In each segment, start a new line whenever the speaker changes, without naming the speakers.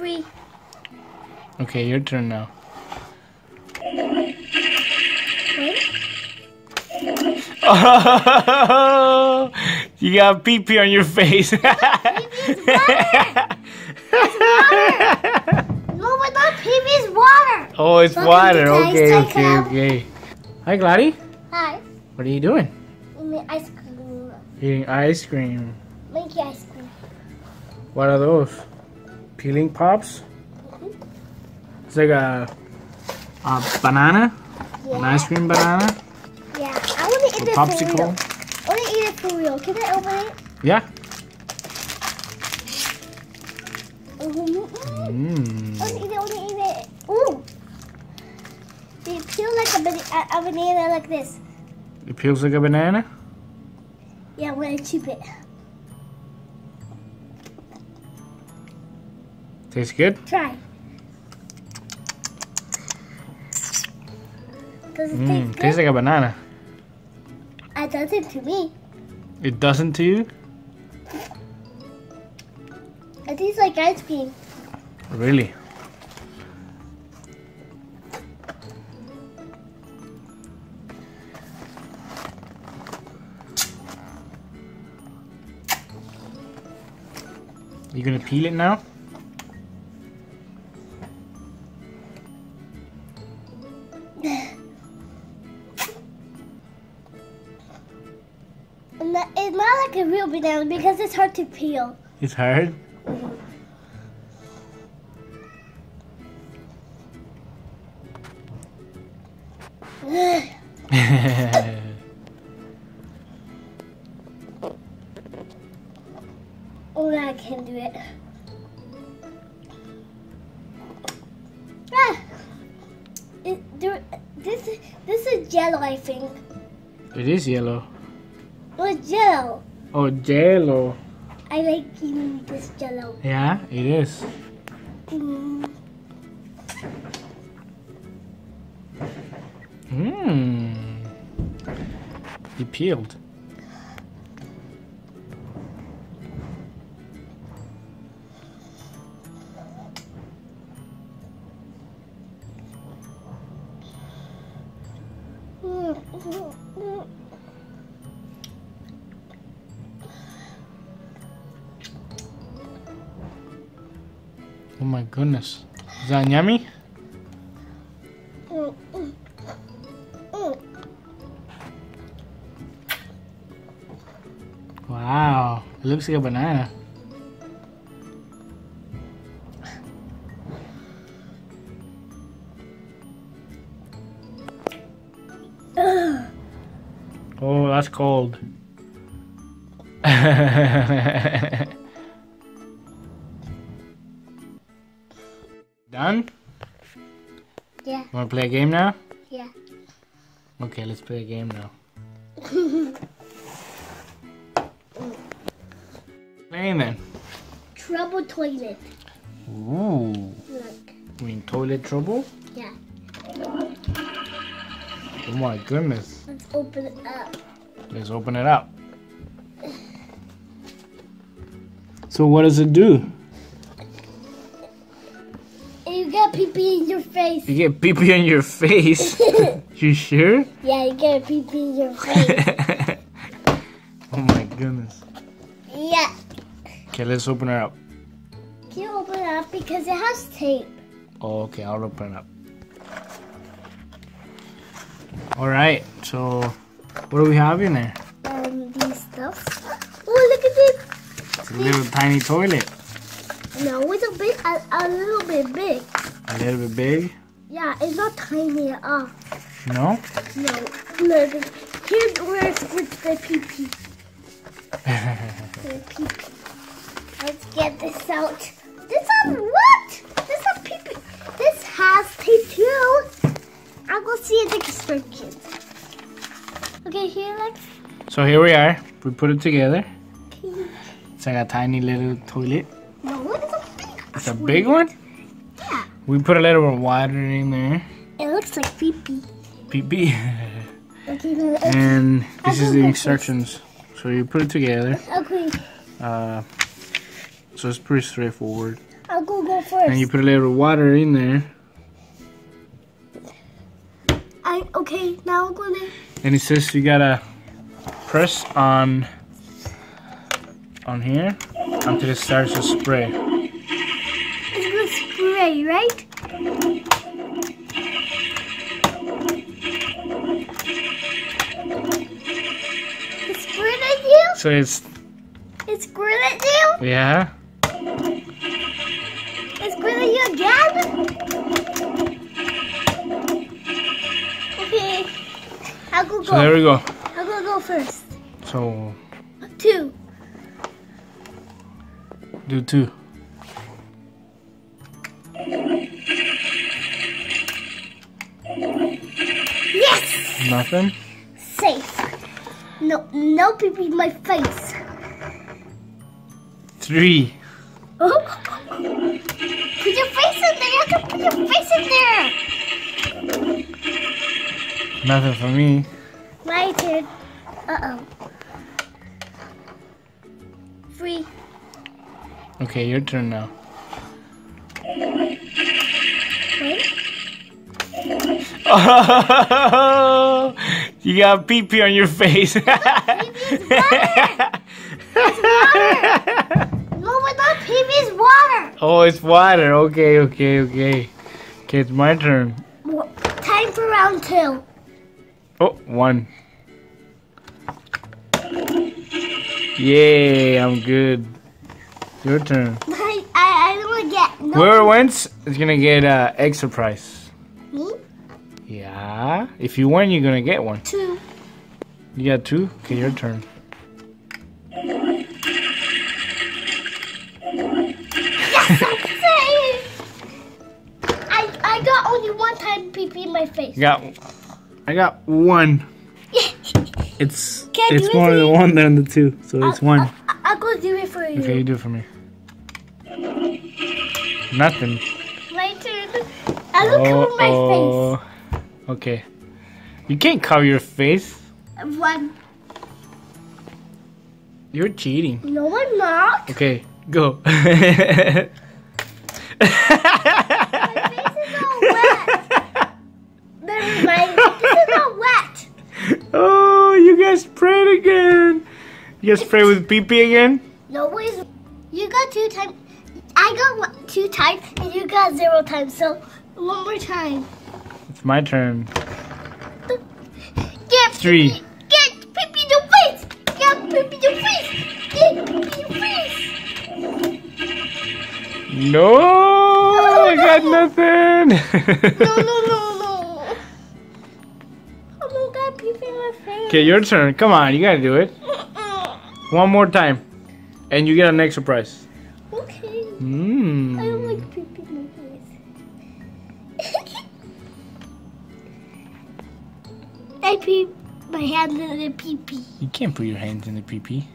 free.
Okay, your turn now. Oh, you got pee pee on your face.
No, but not previous water.
oh, it's
Welcome
water. Okay, okay,
Club.
okay. Hi, Gladys.
Hi.
What are you doing?
Give me ice cream.
Eating ice cream.
Make ice cream.
What are those? Peeling pops? It's like a, a banana,
Yeah.
an ice cream banana,
Yeah. I want to eat it for real. I want to eat it for real. Can I open it?
Yeah.
Mm-hmm. I
Mmm.
want to eat it. I want to eat it. Ooh. They peel like a, a, banana like this.
It peels like a banana.
Yeah, when I chip it.
Tastes good.
Try. Does it
Mmm.
taste good?
Tastes like a banana.
It doesn't to me.
It doesn't to you?
It tastes like ice cream.
Really? You gonna peel it now?
It's not like a real banana because it's hard to peel.
It's hard.
Oh, I can do it. Ah! It, there, this, is- this is jello, I think.
it is yellow.
Oh, jello.
Oh, jello.
I like eating this jello.
Yeah, it is.
Mm.
Mmm. It peeled.
Mm,
my goodness. Is that yummy?
Mm, mm. Mm.
Wow. It looks like a banana. Oh, that's cold.
Yeah,
Want to play a game now?
yeah.
Okay, let's play a game now. Playing then.
Trouble toilet.
Ooh.
Look.
You mean toilet trouble?
Yeah.
Oh my goodness.
Let's open it up.
Let's open it up. So what does it do?
Pee pee in your face.
You get pee pee on your face. you sure?
Yeah, you got pee pee in your face.
oh my goodness.
yeah.
Okay, let's open it up.
Can you open it up because it has tape?
Oh, okay, I'll open it up. All right, so what do we have in there?
Um, these stuff. Oh, look at this.
It's a little tiny toilet.
No, it's a bit, a, a little bit big.
A little bit big.
Yeah, it's not tiny at all.
No?
No, look. Here's where it squirts the pee pee. The pee pee. Let's get this out. This has what? This has pee pee. This has tape too. I'll go see the instructions. Okay, here, Lex.
so here we are. We put it together. It's like a tiny little toilet.
No, it's a big.
It's a big one. We put a little water in there.
It looks like pee pee.
Pee pee.
Okay, no, it's-
and this is the instructions. So you put it together.
okay.
Uh, so it's pretty straightforward.
I'll go go first.
And you put a little water in there.
I okay. Now I'm gonna.
And it says you gotta press on on here until it starts to spray.
Gonna right? It's you.
So it's
It's you.
yeah.
It's you again. Okay. I'll go
So there we go.
I'll go go first.
So
Two.
do two. Nothing.
Safe. No, no pee in my face.
Three.
Oh. Put your face in there. You have to put your face in there.
Nothing for me.
My turn. Uh oh. Three.
Okay, your turn now. Oh, you got pee pee on your face.
No, but not pee pee's water.
oh, it's water. Okay, okay, okay. Okay, it's my turn.
Time for round two.
Oh, one. Yay, I'm good. Your turn.
I, I, I don't get no.
Whoever wins is gonna get uh, extra prize. If you win, you're gonna get one.
Two.
You got two? Okay, your turn.
Say. I, I got only one time pee pee in my face.
You got. I got one. It's
Can
it's
it
more than one than the two, so it's one.
I, I'll go do it for you.
Okay, you do it for me. Nothing.
My turn. I look cover my
Oh, Okay. You can't cover your face.
face. One.
You're cheating.
No, I'm not.
Okay, go.
My face is all wet. Never mind. This is not wet.
oh, you guys sprayed again. You guys spray with pee pee again?
No Nobody's. You got two times. I got one, two times, and you got zero times. So one more time.
It's my turn.
Get
Three.
pee- Get pee your face. Get pee your face. Get pee your face.
No, I got nothing.
No, no, no, no. I don't got pee pee in my face.
Okay, your turn. Come on, you gotta do it. One more time. And you get an extra prize.
I pee my hand in the pee pee.
You can't put your hands in the pee pee.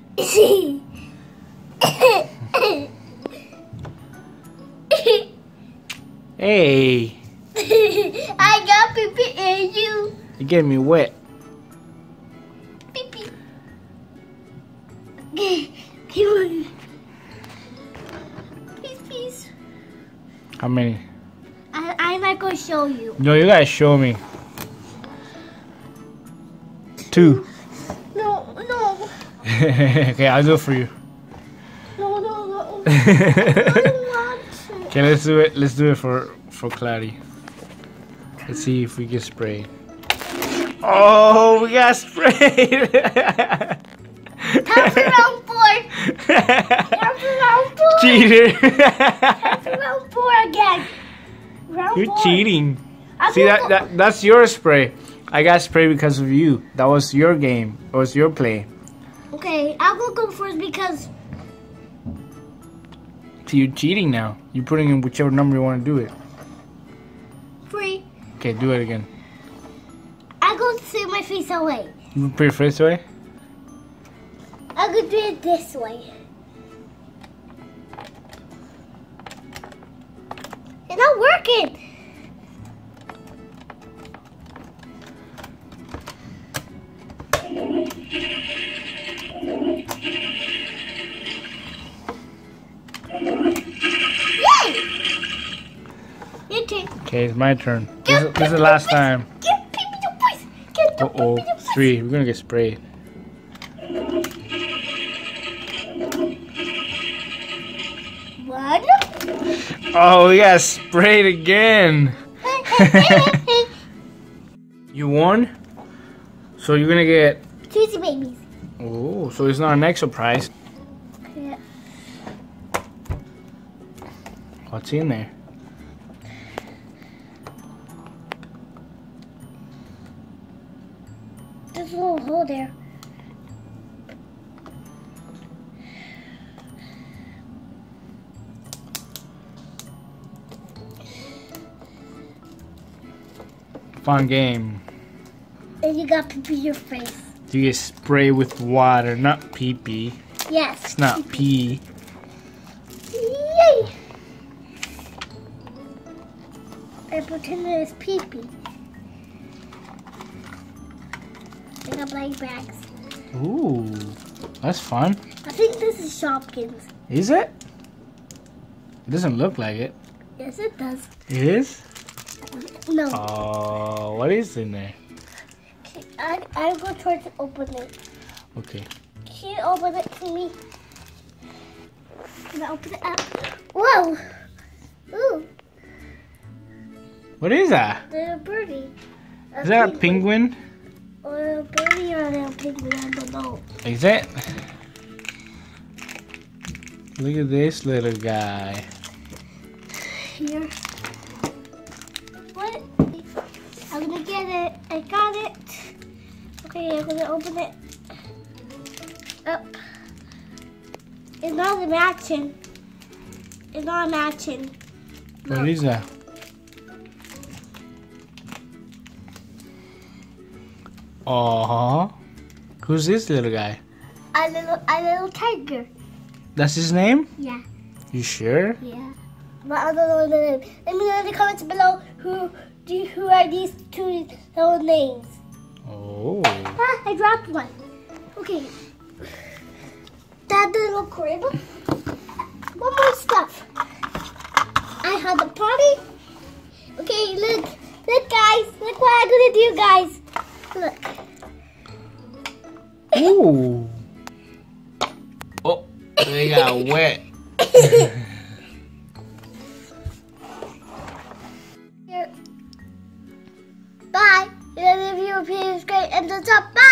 Hey,
I got pee pee in you.
you getting me wet.
Pee pee. Come on. Please, please.
How many?
I, I'm not to show you.
No, you gotta show me. Two.
No, no,
okay, I'll do it for you.
no, no, no. I don't want to.
Okay, let's do it. Let's do it for for Clari. Let's see if we get sprayed. Oh, we got sprayed.
Round four. Round four.
Cheater.
Round four again. Round
You're cheating.
I'm
See that, that that's your spray. I got sprayed because of you. That was your game. It was your play.
Okay, I'll go go first because
So you're cheating now. You're putting in whichever number you want to do it.
free.
Okay, do it again.
I'll go save my face away.
You put your face away.
I'll go do it this way. It's not working.
Okay, it's my turn. This, is- this is the last time.
Give Pee-Pee the voice. Give the
Uh oh,
Pee-Pee the voice.
three. We're gonna get sprayed.
One.
Oh, we got sprayed again. You won. So you're gonna get.
Juicy babies.
Oh, so it's not an extra prize.
Yeah.
What's in there?
There.
Fun game.
And you got pee-pee your face.
Do you get sprayed with water, not pee pee.
Yes.
It's not pee.
Yay! I pretend it's pee-pee. Got black bags.
Ooh, that's fun.
I think this is Shopkins.
Is it? It doesn't look like it.
Yes, it does.
It is?
No.
Oh, what is in there?
I, I'll go try to open it.
Okay.
Can you open it for me? Can I open it up? Whoa! Ooh,
What is that?
little birdie.
Is that a penguin?
Or a or a little penguin, I don't know.
Is it? Look at this little guy.
Here. What? I'm gonna get it. I got it. Okay, I'm gonna open it. Up. It's not a matching. It's not matching.
What is that? Aww. Who's this little guy?
A little, a little tiger.
That's his name?
Yeah.
You sure?
Yeah. But I don't know the name. Let me know in the comments below who do who are these two little names.
Oh.
Ah, I dropped one. Okay. That little crib. One more stuff. I had a party. Okay, look. Look, guys. Look what I'm gonna do, guys. Look.
Ooh. oh, they got wet. Bye. If you appear great and the top. Bye.